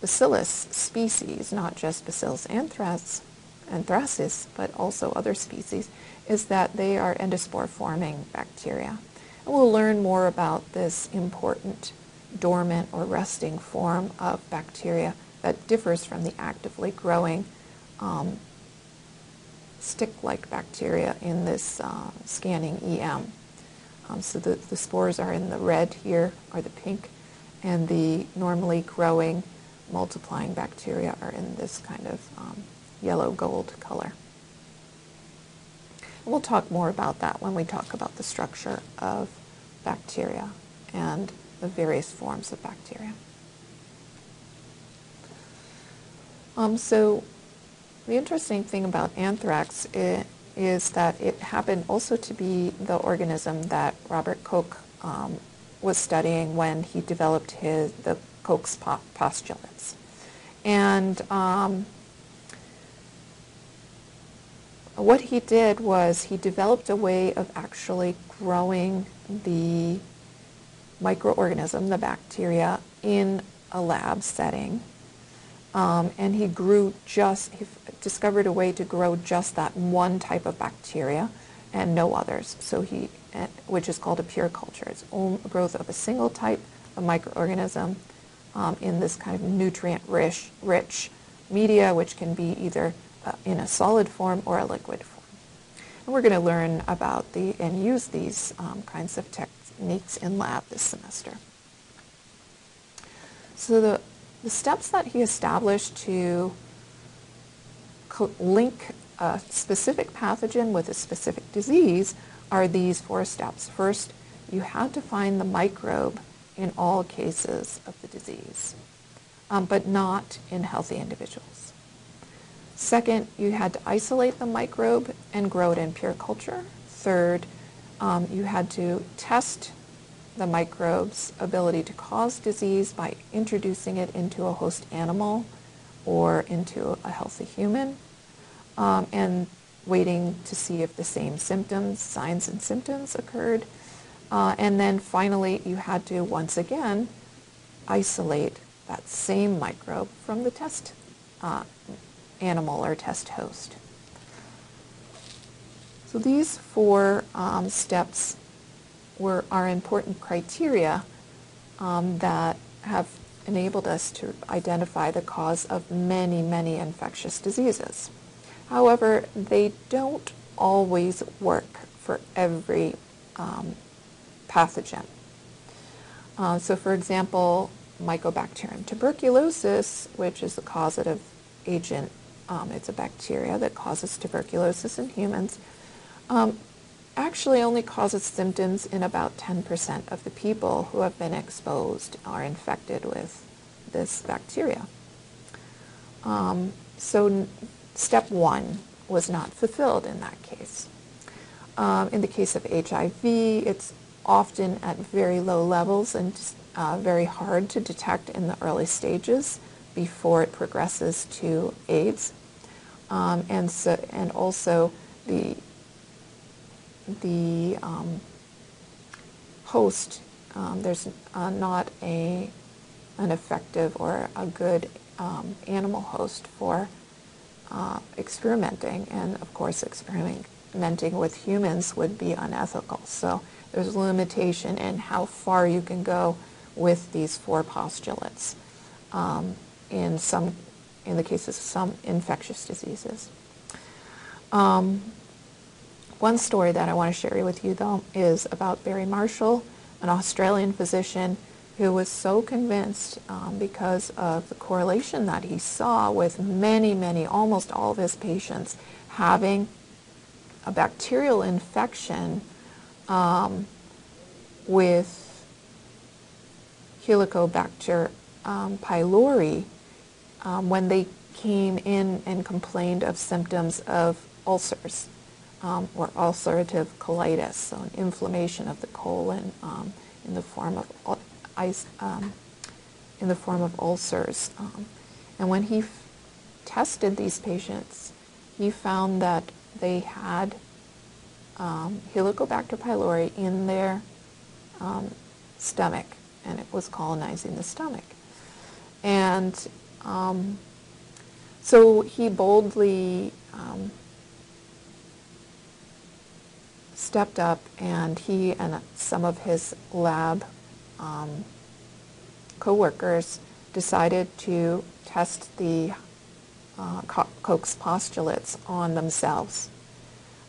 bacillus species, not just Bacillus anthracis, but also other species, is that they are endospore-forming bacteria. And we'll learn more about this important dormant or resting form of bacteria that differs from the actively growing um, stick-like bacteria in this uh, scanning EM. Um, so the, the spores are in the red here, or the pink, and the normally growing, multiplying bacteria are in this kind of um, yellow-gold color. We'll talk more about that when we talk about the structure of bacteria and the various forms of bacteria. Um, so the interesting thing about anthrax is that it happened also to be the organism that Robert Koch um, was studying when he developed his the Koch's postulates. And um, what he did was he developed a way of actually growing the microorganism, the bacteria, in a lab setting. Um, and he grew just, he discovered a way to grow just that one type of bacteria and no others. So he, eh, which is called a pure culture. It's own growth of a single type of microorganism um, in this kind of nutrient-rich rich media, which can be either uh, in a solid form or a liquid form. And we're going to learn about the and use these um, kinds of techniques in lab this semester. So the, the steps that he established to link a specific pathogen with a specific disease are these four steps. First, you had to find the microbe in all cases of the disease, um, but not in healthy individuals. Second, you had to isolate the microbe and grow it in pure culture. Third, um, you had to test the microbe's ability to cause disease by introducing it into a host animal or into a healthy human um, and waiting to see if the same symptoms, signs and symptoms occurred. Uh, and then finally, you had to once again isolate that same microbe from the test uh, animal or test host. So these four um, steps were are important criteria um, that have enabled us to identify the cause of many, many infectious diseases. However, they don't always work for every um, pathogen. Uh, so for example, Mycobacterium tuberculosis, which is the causative agent, um, it's a bacteria that causes tuberculosis in humans, um, actually only causes symptoms in about 10% of the people who have been exposed or infected with this bacteria. Um, so step one was not fulfilled in that case. Um, in the case of HIV, it's often at very low levels and uh, very hard to detect in the early stages before it progresses to AIDS. Um, and, so, and also the, the um, host, um, there's uh, not a, an effective or a good um, animal host for uh, experimenting. And of course, experimenting with humans would be unethical. So there's a limitation in how far you can go with these four postulates um, in some, in the cases of some infectious diseases. Um, one story that I want to share with you though is about Barry Marshall, an Australian physician who was so convinced um, because of the correlation that he saw with many, many, almost all of his patients having a bacterial infection um, with Helicobacter um, pylori um, when they came in and complained of symptoms of ulcers um, or ulcerative colitis, so an inflammation of the colon um, in the form of um, in the form of ulcers. and when he tested these patients, he found that they had um, Helicobacter pylori in their um, stomach, and it was colonizing the stomach. And um, so he boldly um, stepped up, and he and some of his lab um, co-workers decided to test the uh, Koch's postulates on themselves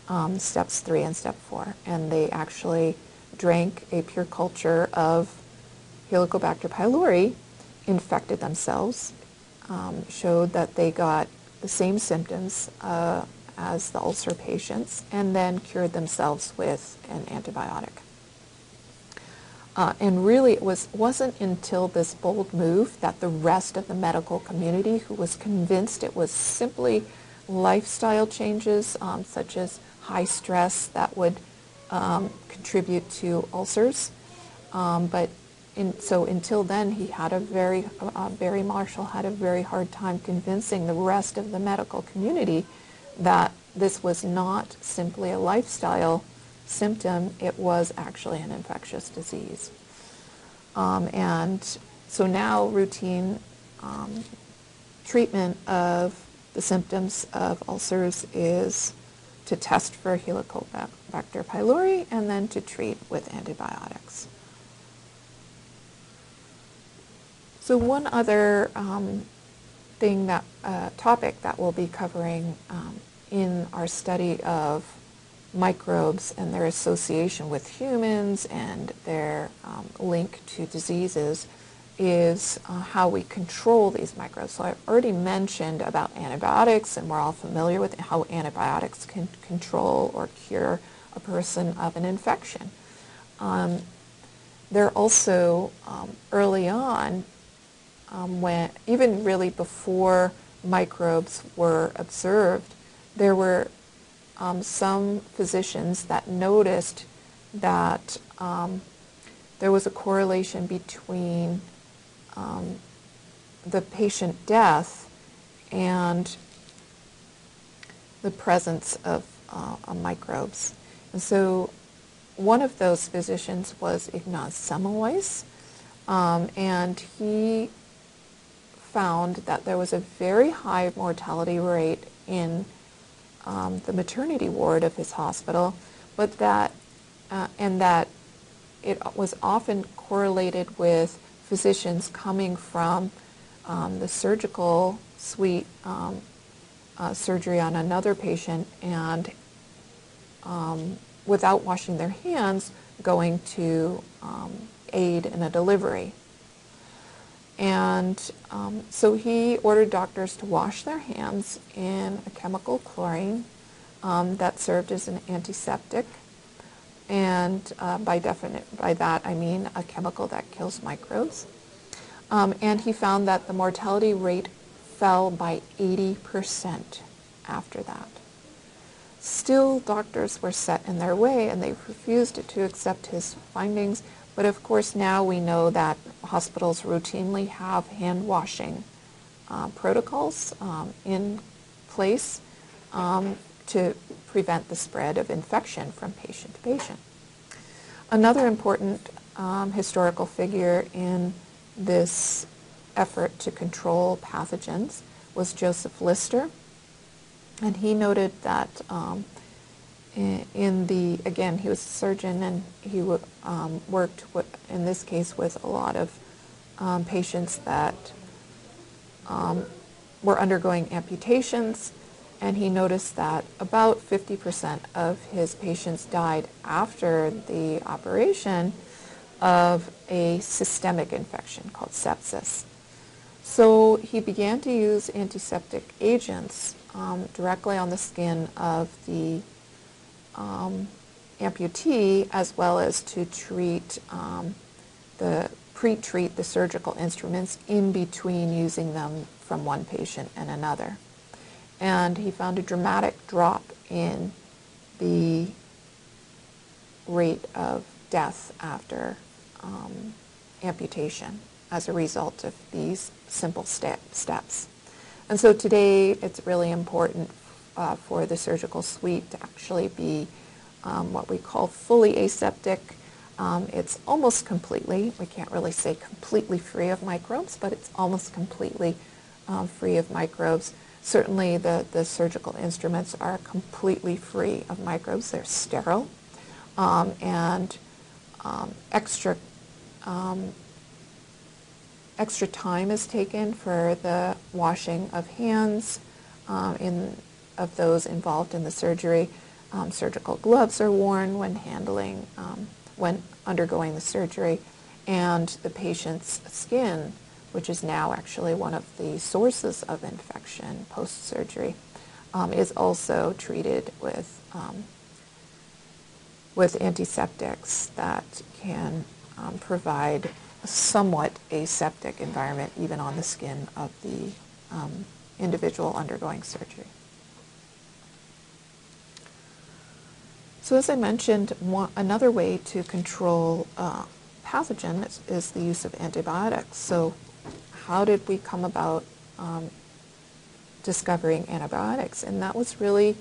um, steps three and step four. And they actually drank a pure culture of Helicobacter pylori, infected themselves, um, showed that they got the same symptoms uh, as the ulcer patients, and then cured themselves with an antibiotic. Uh, and really, it was, wasn't until this bold move that the rest of the medical community, who was convinced it was simply lifestyle changes, um, such as high stress that would um, contribute to ulcers, Um, but so until then, he had a very, uh, Barry Marshall had a very hard time convincing the rest of the medical community that this was not simply a lifestyle symptom, it was actually an infectious disease. Um, and so now routine um, treatment of the symptoms of ulcers is to test for Helicobacter pylori and then to treat with antibiotics. So one other um, thing that uh, topic that we'll be covering um, in our study of microbes and their association with humans and their um, link to diseases is uh, how we control these microbes. So I've already mentioned about antibiotics, and we're all familiar with how antibiotics can control or cure a person of an infection. Um, they're also um, early on, um, when even really before microbes were observed, there were um, some physicians that noticed that um, there was a correlation between um, the patient death and the presence of uh, microbes. And so one of those physicians was Ignaz Semmelweis, um, and he found that there was a very high mortality rate in um, the maternity ward of his hospital, but that, uh, and that it was often correlated with physicians coming from um, the surgical suite um, uh, surgery on another patient and um, without washing their hands going to um, aid in a delivery. And um, so he ordered doctors to wash their hands in a chemical chlorine um, that served as an antiseptic and uh, by, definite, by that I mean a chemical that kills microbes. Um, and he found that the mortality rate fell by 80% after that. Still, doctors were set in their way and they refused to accept his findings. But of course, now we know that hospitals routinely have hand washing uh, protocols um, in place um, to prevent the spread of infection from patient to patient. Another important um, historical figure in this effort to control pathogens was Joseph Lister. And he noted that um, in the, again, he was a surgeon and he um, worked, with, in this case, with a lot of um, patients that um, were undergoing amputations and he noticed that about 50% of his patients died after the operation of a systemic infection called sepsis. So he began to use antiseptic agents um, directly on the skin of the um, amputee as well as to treat um, the pre-treat the surgical instruments in between using them from one patient and another and he found a dramatic drop in the rate of death after um, amputation as a result of these simple step, steps. And so today it's really important uh, for the surgical suite to actually be um, what we call fully aseptic. Um, it's almost completely, we can't really say completely free of microbes, but it's almost completely um, free of microbes. Certainly the, the surgical instruments are completely free of microbes. They're sterile. Um, and um, extra, um, extra time is taken for the washing of hands um, in, of those involved in the surgery. Um, surgical gloves are worn when handling, um, when undergoing the surgery. And the patient's skin which is now actually one of the sources of infection post-surgery, um, is also treated with, um, with antiseptics that can um, provide a somewhat aseptic environment even on the skin of the um, individual undergoing surgery. So as I mentioned, one, another way to control uh, pathogen is, is, the use of antibiotics. So how did we come about um, discovering antibiotics? And that was really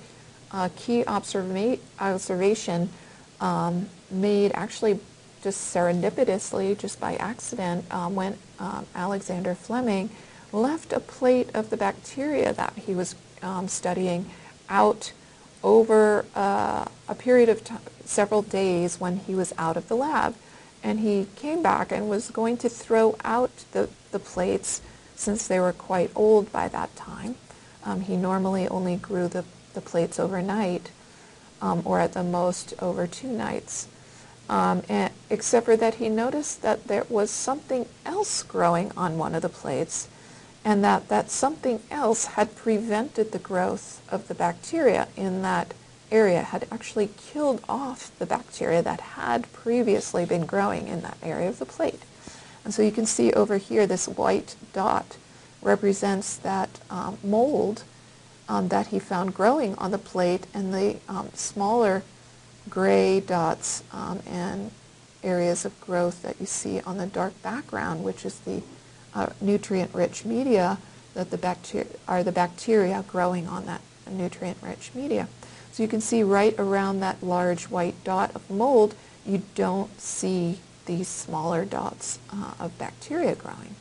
a key observa observation um, made actually just serendipitously, just by accident, um, when Alexander Fleming left a plate of the bacteria that he was um, studying out over uh, a period of several days when he was out of the lab. And he came back and was going to throw out the, the plates since they were quite old by that time. Um, he normally only grew the, the plates overnight um, or at the most over two nights. Um, and, except for that he noticed that there was something else growing on one of the plates and that that something else had prevented the growth of the bacteria in that area, had actually killed off the bacteria that had previously been growing in that area of the plate. And so you can see over here this white dot represents that um, mold um, that he found growing on the plate and the um, smaller gray dots um, and areas of growth that you see on the dark background, which is the uh, nutrient-rich media that the bacteria are the bacteria growing on that nutrient-rich media. So you can see right around that large white dot of mold, you don't see these smaller dots uh, of bacteria growing.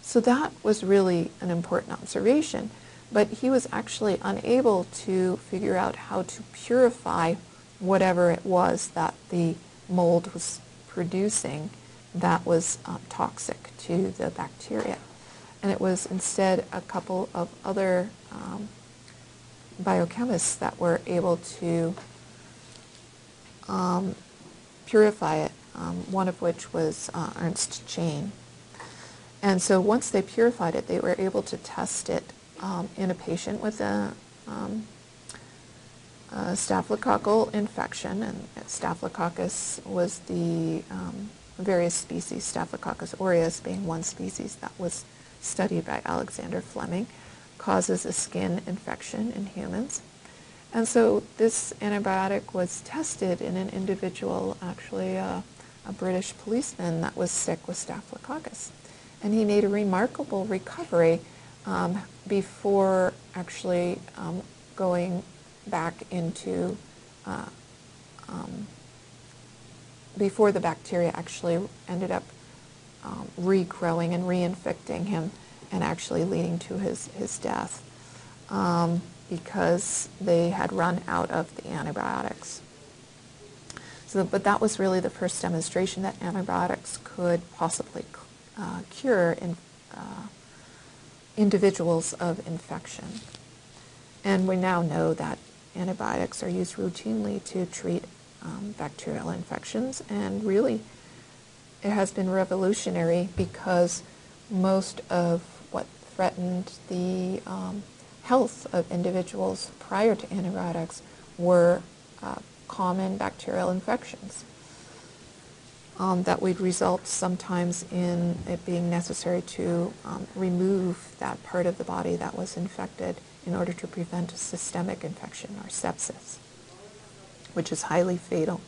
So that was really an important observation, but he was actually unable to figure out how to purify whatever it was that the mold was producing that was um, toxic to the bacteria. And it was instead a couple of other um, biochemists that were able to um, purify it, um, one of which was uh, Ernst Chain. And so once they purified it, they were able to test it um, in a patient with a, um, a staphylococcal infection, and Staphylococcus was the um, various species, Staphylococcus aureus being one species that was studied by Alexander Fleming, causes a skin infection in humans. And so this antibiotic was tested in an individual, actually uh, a British policeman that was sick with Staphylococcus. And he made a remarkable recovery um, before actually um, going back into uh, um, before the bacteria actually ended up um, regrowing and reinfecting him and actually leading to his, his death um, because they had run out of the antibiotics. So, but that was really the first demonstration that antibiotics could possibly uh, cure in, uh, individuals of infection. And we now know that antibiotics are used routinely to treat um, bacterial infections. And really, it has been revolutionary because most of what threatened the um, health of individuals prior to antibiotics were uh, common bacterial infections. Um, that would result sometimes in it being necessary to um, remove that part of the body that was infected in order to prevent a systemic infection or sepsis which is highly fatal.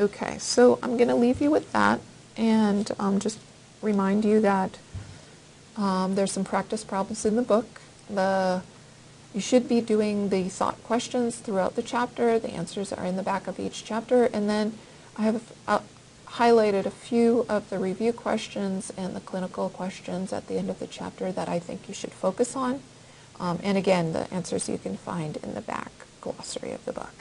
Okay, so I'm going to leave you with that and um, just remind you that um, there's some practice problems in the book. The, you should be doing the thought questions throughout the chapter. The answers are in the back of each chapter. And then I have uh, highlighted a few of the review questions and the clinical questions at the end of the chapter that I think you should focus on. Um, and again, the answers you can find in the back glossary of the book.